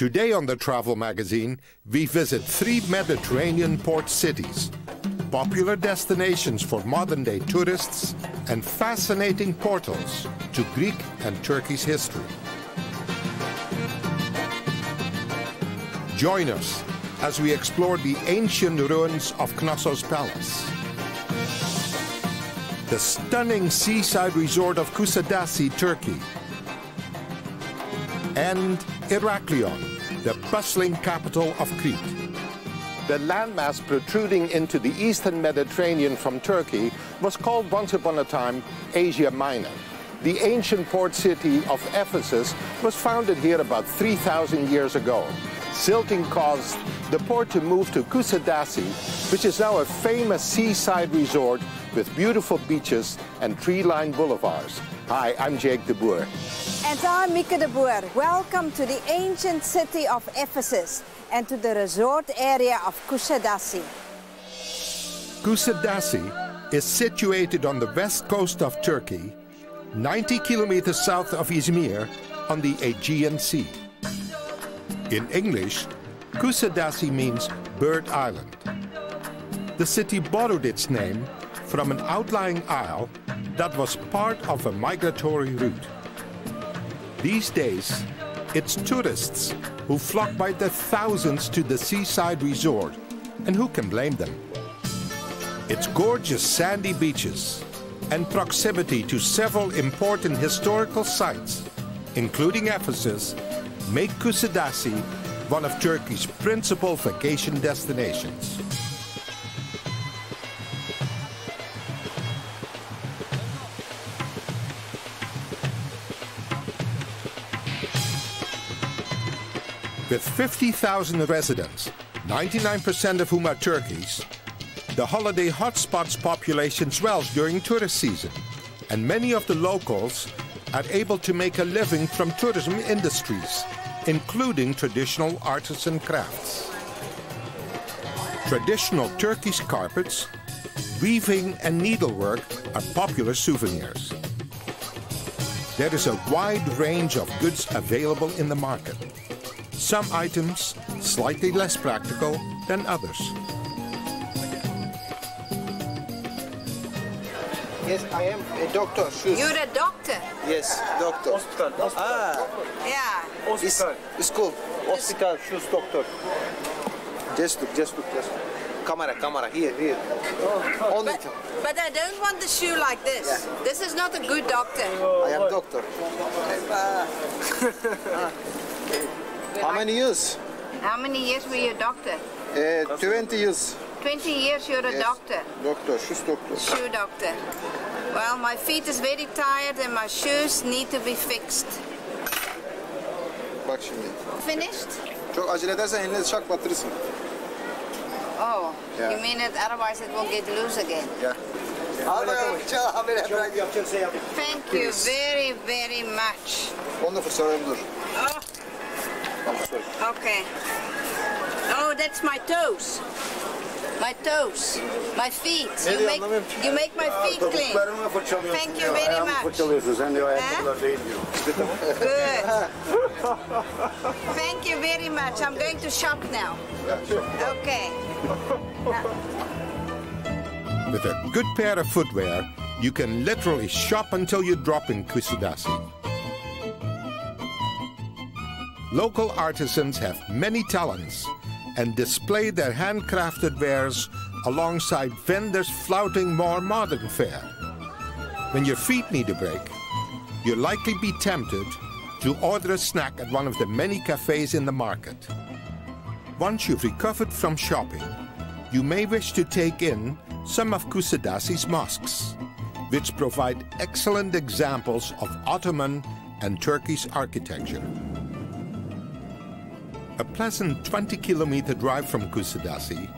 Today on the Travel Magazine, we visit three Mediterranean port cities, popular destinations for modern-day tourists, and fascinating portals to Greek and Turkey's history. Join us as we explore the ancient ruins of Knossos Palace, the stunning seaside resort of Kusadasi, Turkey, and Heraklion, the bustling capital of Crete. The landmass protruding into the eastern Mediterranean from Turkey was called once upon a time Asia Minor. The ancient port city of Ephesus was founded here about 3,000 years ago. Silting caused the port to move to Kusadasi, which is now a famous seaside resort with beautiful beaches and tree-lined boulevards. Hi, I'm Jake de Boer. And I'm Mieke de Boer. Welcome to the ancient city of Ephesus and to the resort area of Kusadasi. Kusadasi is situated on the west coast of Turkey, 90 kilometers south of Izmir on the Aegean Sea. In English, Kusadasi means bird island. The city borrowed its name from an outlying isle that was part of a migratory route. These days, it's tourists who flock by the thousands to the seaside resort, and who can blame them? Its gorgeous sandy beaches and proximity to several important historical sites, including Ephesus, make Kusadasi one of Turkey's principal vacation destinations. With 50,000 residents, 99% of whom are Turkish, the holiday hotspots population swells during tourist season, and many of the locals are able to make a living from tourism industries, including traditional artisan crafts. Traditional Turkish carpets, weaving and needlework are popular souvenirs. There is a wide range of goods available in the market some items slightly less practical than others. Yes, I am a doctor. Shoes. You're a doctor? Yes, doctor. Hospital. hospital. Ah, Yeah. it's, Hospital. it's cool. Hospital. Shoes doctor. Just look, just look, just look. Camera, camera, here, here. Only, But, but I don't want the shoe like this. Yeah. This is not a good doctor. I am doctor. How many years? How many years were you a doctor? Uh, 20 years. 20 years you're a Yes. doctor. Doctor, shoes doctor. Shoe doctor. Well, my feet is very tired and my shoes need to be fixed. Bak şimdi. Finished? Çok acele edersen eline şak batırırsın. Oh, Yeah. you mean it otherwise it will get loose again. Ya. Abi, çal, abi, bırak. Yapacaksa yap. Thank you very, very much. Onu da sorayım dur. Oh, okay. Oh, that's my toes. My toes. My feet. You make, you make my feet clean. Thank you very much. fırçalıyorsun. Sen diyor ayakkabılar değil diyor. Good. Thank you very much. I'm going to shop now. Okay. With a good pair of footwear, you can literally shop until you drop in Kusadasi. Local artisans have many talents and display their handcrafted wares alongside vendors flouting more modern fare. When your feet need a break, you'll likely be tempted to order a snack at one of the many cafes in the market. Once you've recovered from shopping, you may wish to take in some of Kusadasi's mosques, which provide excellent examples of Ottoman and Turkish architecture. A pleasant 20 kilometer drive from Kusadasi,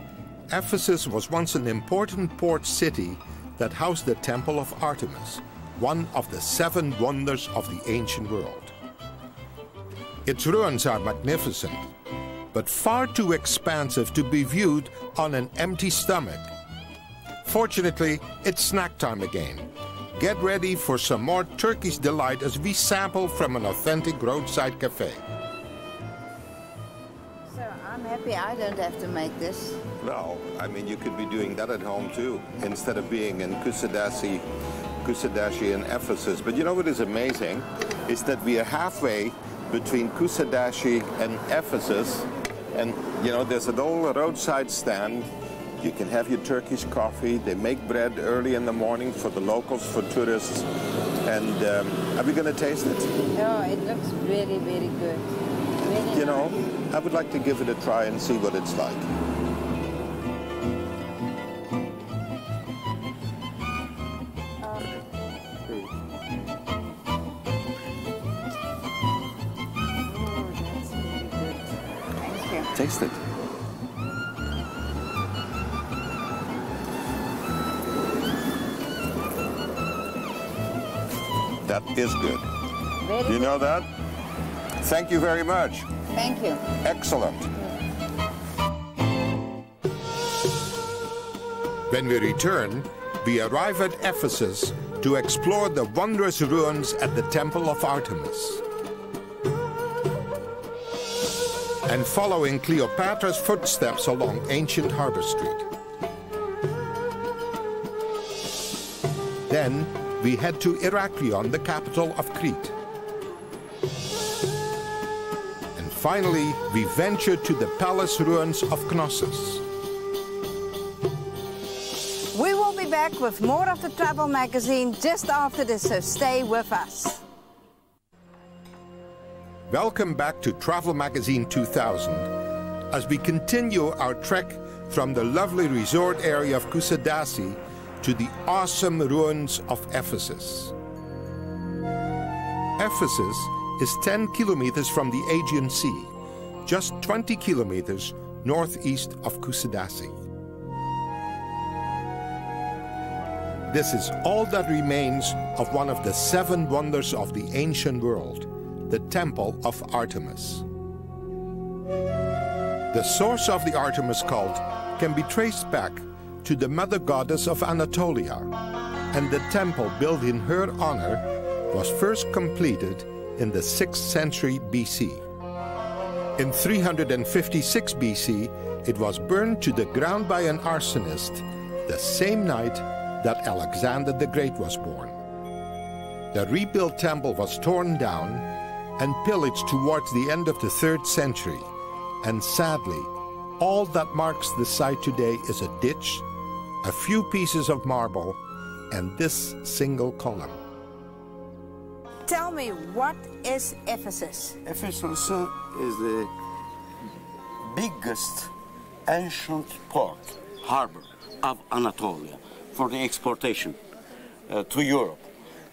Ephesus was once an important port city that housed the Temple of Artemis, one of the seven wonders of the ancient world. Its ruins are magnificent, but far too expansive to be viewed on an empty stomach. Fortunately, it's snack time again. Get ready for some more Turkish delight as we sample from an authentic roadside cafe. Happy I don't have to make this. No, I mean, you could be doing that at home too, instead of being in Kusadasi, Kusadashi and Ephesus. But you know what is amazing? Is that we are halfway between Kusadashi and Ephesus. And, you know, there's an old roadside stand. You can have your Turkish coffee. They make bread early in the morning for the locals, for tourists. And um, are we going to taste it? Oh, it looks very, very good. You know. I would like to give it a try and see what it's like. That's good. You. Taste it. That is good. Very You know that? Thank you very much. Thank you. Excellent. When we return, we arrive at Ephesus to explore the wondrous ruins at the Temple of Artemis. And following Cleopatra's footsteps along ancient Harbor Street. Then we head to Heraklion, the capital of Crete. Finally, we venture to the palace ruins of Knossos. We will be back with more of the travel magazine just after this, so stay with us. Welcome back to Travel Magazine 2000 as we continue our trek from the lovely resort area of Kusadasi to the awesome ruins of Ephesus. Ephesus is 10 kilometers from the Aegean Sea, just 20 kilometers northeast of Kusadasi. This is all that remains of one of the seven wonders of the ancient world, the Temple of Artemis. The source of the Artemis cult can be traced back to the mother goddess of Anatolia, and the temple built in her honor was first completed in the 6th century BC. In 356 BC, it was burned to the ground by an arsonist the same night that Alexander the Great was born. The rebuilt temple was torn down and pillaged towards the end of the 3rd century, and sadly, all that marks the site today is a ditch, a few pieces of marble, and this single column. Tell me, what is Ephesus? Ephesus uh, is the biggest ancient port, harbor of Anatolia for the exportation uh, to Europe.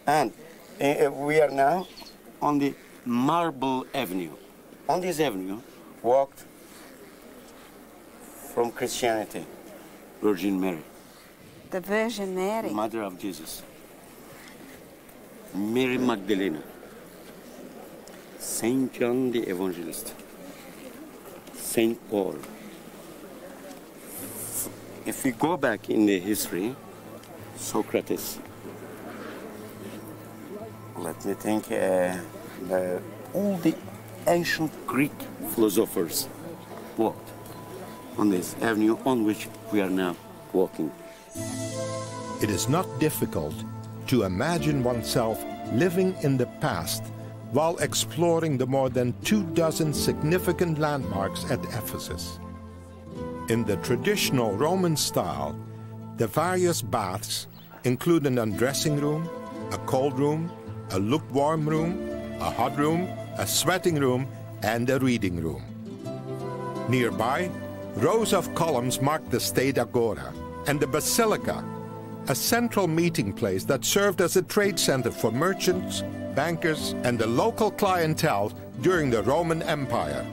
And uh, we are now on the Marble Avenue. On this avenue walked from Christianity, Virgin Mary, The Virgin Mary. Mother of Jesus, Mary Magdalena, Saint John the Evangelist, Saint Paul. If we go back in the history, Socrates, let me think, uh, the, all the ancient Greek philosophers walked on this avenue on which we are now walking. It is not difficult to imagine oneself living in the past while exploring the more than two dozen significant landmarks at Ephesus. In the traditional Roman style, the various baths include an undressing room, a cold room, a lukewarm room, a hot room, a sweating room, and a reading room. Nearby, rows of columns mark the State Agora and the Basilica, a central meeting place that served as a trade center for merchants, bankers, and the local clientele during the Roman Empire.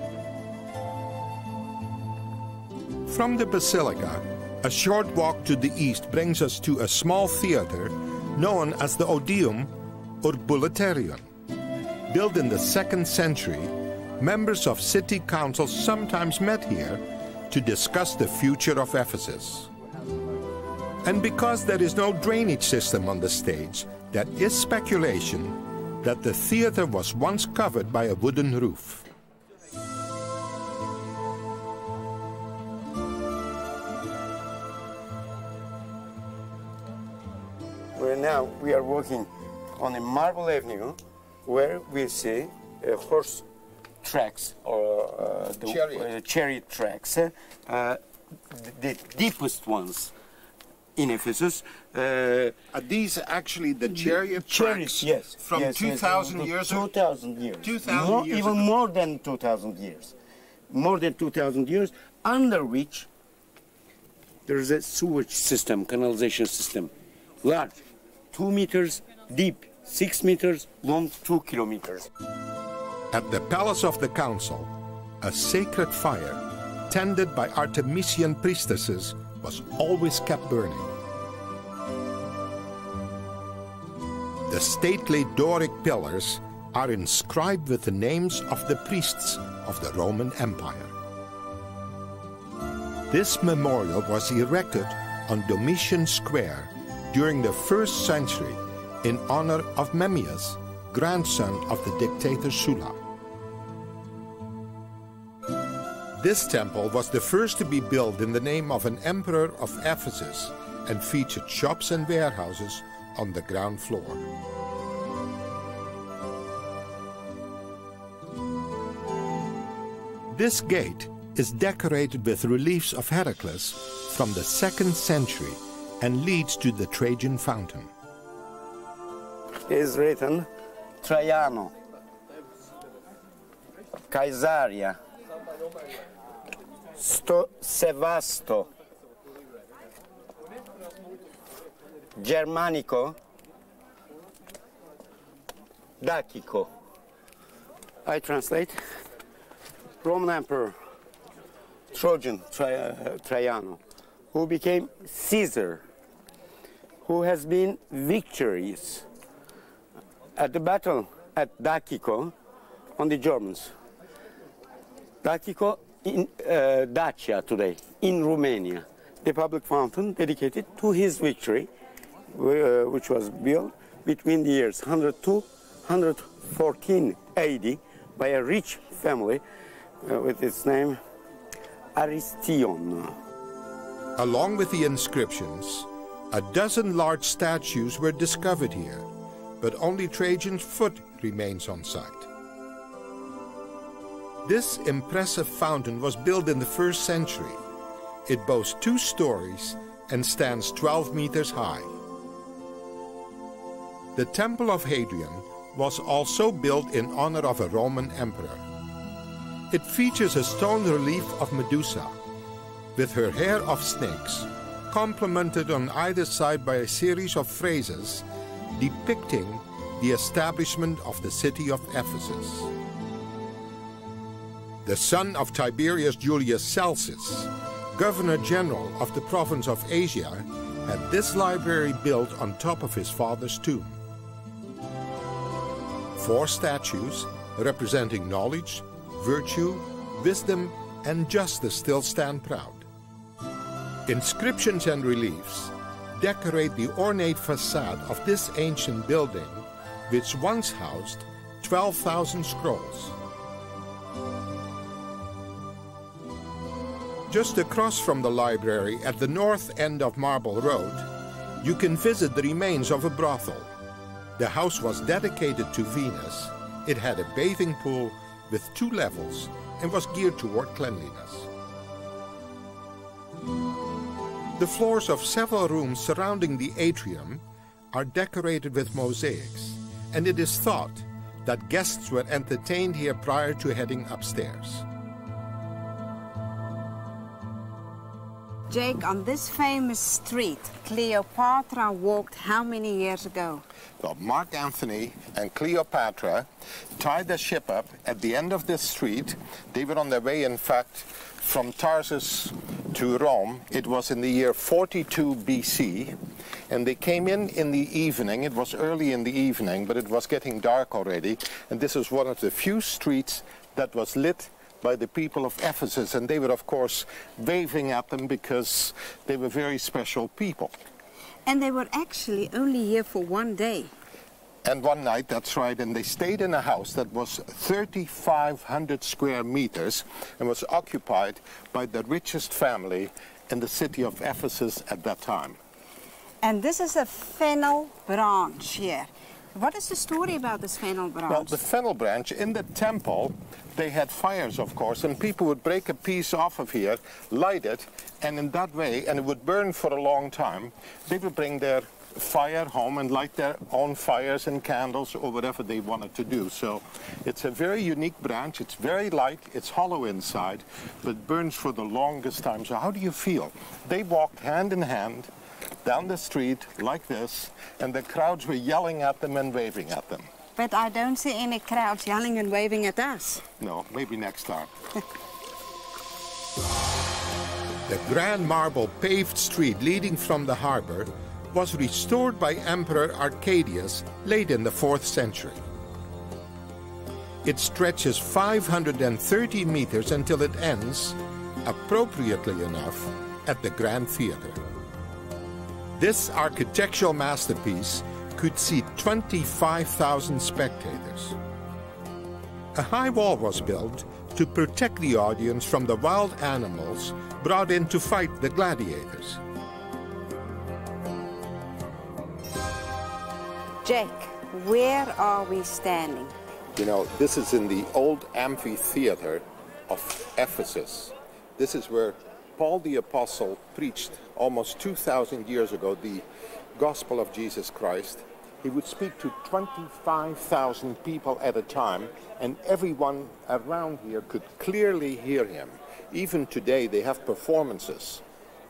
From the Basilica, a short walk to the east brings us to a small theater known as the Odeum or Bouleuterion. Built in the second century, members of city councils sometimes met here to discuss the future of Ephesus. And because there is no drainage system on the stage, there is speculation that the theater was once covered by a wooden roof. Well, now we are walking on a marble avenue where we see uh, horse tracks or uh, the chariot, uh, chariot tracks, uh, uh, the, the deepest ones in Ephesus. Uh, Are these actually the chariot chariots, tracks yes, from yes, yes, 2,000 the years ago? 2,000 years. 2,000 More- years Even ago. more than 2,000 years. More than 2,000 years, under which there is a sewage system, canalization system. Large, two meters deep, six meters long, two kilometers. At the palace of the council, a sacred fire, tended by Artemisian priestesses, was always kept burning. The stately Doric pillars are inscribed with the names of the priests of the Roman Empire. This memorial was erected on Domitian Square during the first century in honor of Memmius, grandson of the dictator Sulla. This temple was the first to be built in the name of an emperor of Ephesus and featured shops and warehouses on the ground floor. This gate is decorated with reliefs of Heracles from the second century and leads to the Trajan fountain. It is written Traiano, Caesarea, Sto Sevasto, Germanico, Dacico. I translate. Roman Emperor. Trojan. Tra- uh, Traiano, who became Caesar, who has been victorious at the battle at Dacico on the Germans. Dacico in uh, Dacia today, in Romania, the public fountain dedicated to his victory, uh, which was built between the years 102 114 AD by a rich family uh, with its name Aristion. Along with the inscriptions, a dozen large statues were discovered here, but only Trajan's foot remains on site. This impressive fountain was built in the first century. It boasts two stories and stands 12 meters high. The Temple of Hadrian was also built in honor of a Roman emperor. It features a stone relief of Medusa, with her hair of snakes, complemented on either side by a series of phrases depicting the establishment of the city of Ephesus. The son of Tiberius Julius Celsus, governor general of the province of Asia, had this library built on top of his father's tomb. Four statues representing knowledge, virtue, wisdom, and justice still stand proud. Inscriptions and reliefs decorate the ornate facade of this ancient building, which once housed 12,000 scrolls. Just across from the library at the north end of Marble Road, you can visit the remains of a brothel. The house was dedicated to Venus. It had a bathing pool with two levels and was geared toward cleanliness. The floors of several rooms surrounding the atrium are decorated with mosaics, and it is thought that guests were entertained here prior to heading upstairs. Jake, on this famous street, Cleopatra walked how many years ago? Well, Mark Antony and Cleopatra tied their ship up at the end of this street. They were on their way, in fact, from Tarsus to Rome. It was in the year 42 BC. And they came in in the evening. It was early in the evening, but it was getting dark already. And this is one of the few streets that was lit by the people of Ephesus. And they were, of course, waving at them because they were very special people. And they were actually only here for one day. And one night, that's right, and they stayed in a house that was 3,500 square meters and was occupied by the richest family in the city of Ephesus at that time. And this is a fennel branch here. What is the story about this fennel branch? Well, the fennel branch, in the temple, they had fires, of course, and people would break a piece off of here, light it, and in that way, and it would burn for a long time, they would bring their fire home and light their own fires and candles or whatever they wanted to do. So it's a very unique branch. It's very light. It's hollow inside, but burns for the longest time. So how do you feel? They walked hand in hand down the street like this, and the crowds were yelling at them and waving at them. But I don't see any crowds yelling and waving at us. No, maybe next time. the grand marble paved street leading from the harbor was restored by Emperor Arcadius late in the 4th century. It stretches 530 meters until it ends, appropriately enough, at the Grand Theatre. This architectural masterpiece could seat 25,000 spectators. A high wall was built to protect the audience from the wild animals brought in to fight the gladiators. Jake, where are we standing? You know, this is in the old amphitheater of Ephesus. This is where Paul the Apostle preached almost 2,000 years ago the gospel of Jesus Christ. He would speak to 25,000 people at a time, and everyone around here could clearly hear him. Even today, they have performances.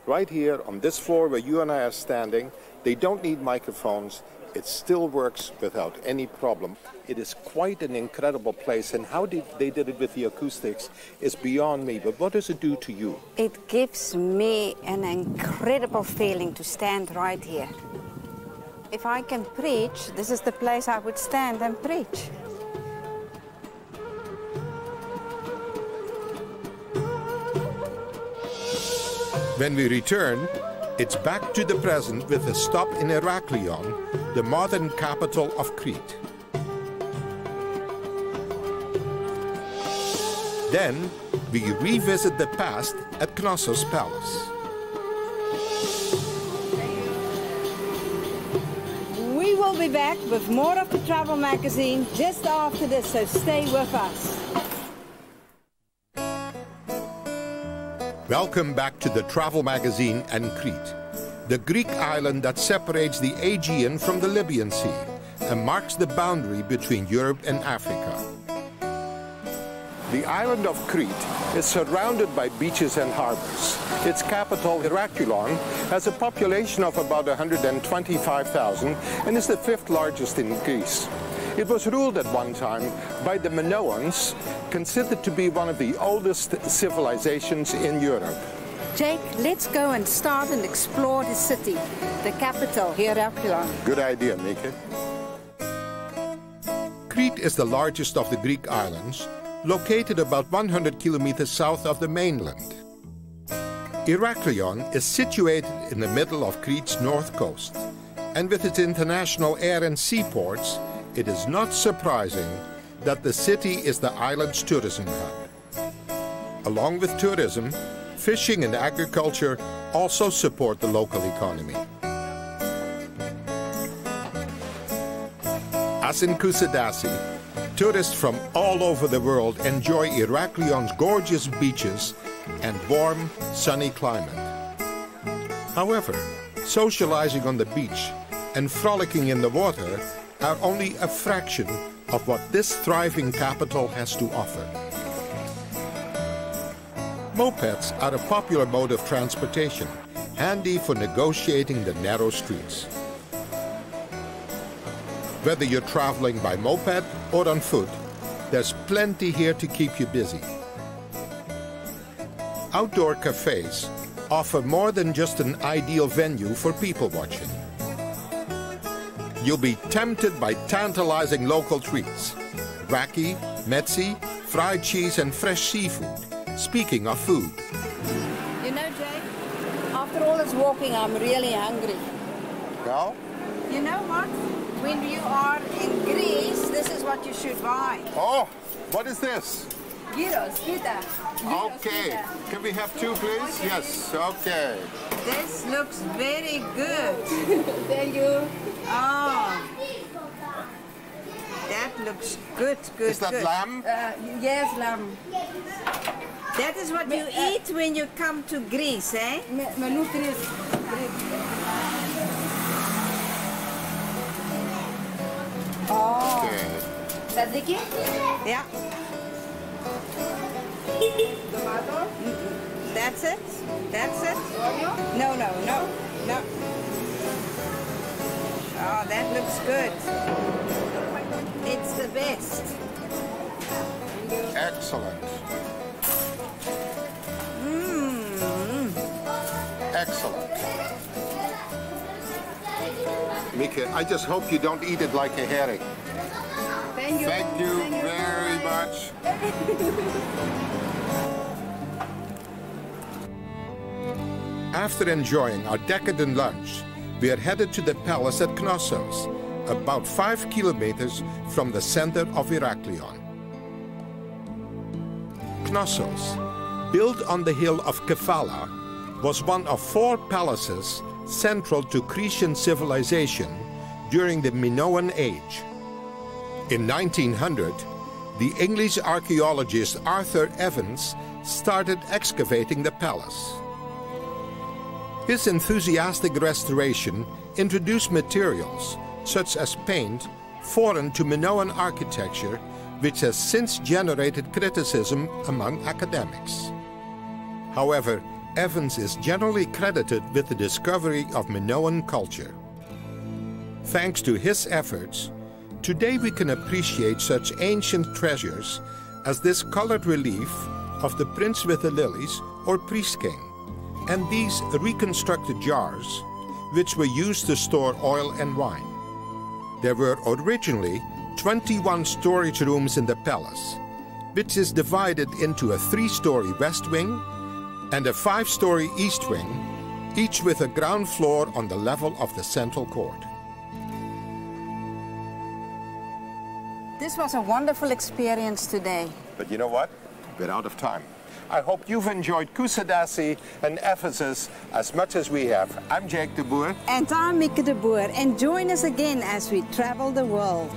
Right here on this floor where you and I are standing, they don't need microphones. It still works without any problem. It is quite an incredible place, and how did they did it with the acoustics is beyond me. But what does it do to you? It gives me an incredible feeling to stand right here. If I can preach, this is the place I would stand and preach. When we return, it's back to the present with a stop in Heraklion, the modern capital of Crete. Then we revisit the past at Knossos Palace. We will be back with more of the Travel Magazine just after this, so stay with us. Welcome back to the travel magazine and Crete, the Greek island that separates the Aegean from the Libyan Sea and marks the boundary between Europe and Africa. The island of Crete is surrounded by beaches and harbors. Its capital, Heraklion, has a population of about 125,000 and is the fifth largest in Greece. It was ruled at one time by the Minoans, considered to be one of the oldest civilizations in Europe. Jake, let's go and start and explore the city, the capital, Heraklion. Good idea, Mieke. Crete is the largest of the Greek islands, located about 100 kilometers south of the mainland. Heraklion is situated in the middle of Crete's north coast, and with its international air and seaports, it is not surprising that the city is the island's tourism hub. Along with tourism, fishing and agriculture also support the local economy. As in Kusadasi, tourists from all over the world enjoy Iraklion's gorgeous beaches and warm, sunny climate. However, socializing on the beach and frolicking in the water are only a fraction of what this thriving capital has to offer. Mopeds are a popular mode of transportation, handy for negotiating the narrow streets. Whether you're traveling by moped or on foot, there's plenty here to keep you busy. Outdoor cafes offer more than just an ideal venue for people watching. You'll be tempted by tantalizing local treats. Wacky, metzi, fried cheese and fresh seafood. Speaking of food. You know, Jake, after all this walking, I'm really hungry. Well? You know what? When you are in Greece, this is what you should buy. Oh, what is this? Gyros, pita. Gyros, Okay. pita. Can we have two, please? Yes. Okay. This looks very good. Thank you. Oh. That looks good, good, Is that good. lamb? Uh, yes, lamb. That is what you eat when you come to Greece, eh? Me- Menu Chris. Okay. Tzatziki, Yeah. tomato, That's it. That's it. No, no, no, no. Oh, that looks good. It's the best. Excellent. Mmm. Excellent. Mieke, I just hope you don't eat it like a herring. Thank you. Thank you very much. After enjoying our decadent lunch, we are headed to the palace at Knossos, about five kilometers from the center of Heraklion. Knossos, built on the hill of Kefala, was one of four palaces central to Cretan civilization during the Minoan Age. In 1900, the English archaeologist Arthur Evans started excavating the palace. His enthusiastic restoration introduced materials such as paint foreign to Minoan architecture, which has since generated criticism among academics. However, Evans is generally credited with the discovery of Minoan culture. Thanks to his efforts, today we can appreciate such ancient treasures as this colored relief of the Prince with the Lilies or Priest King, and these reconstructed jars, which were used to store oil and wine. There were originally 21 storage rooms in the palace, which is divided into a three story west wing and a five story east wing, each with a ground floor on the level of the central court. This was a wonderful experience today. But you know what? We're out of time. I hope you've enjoyed Kusadasi and Ephesus as much as we have. I'm Jake de Boer. And I'm Mieke de Boer, and join us again as we travel the world.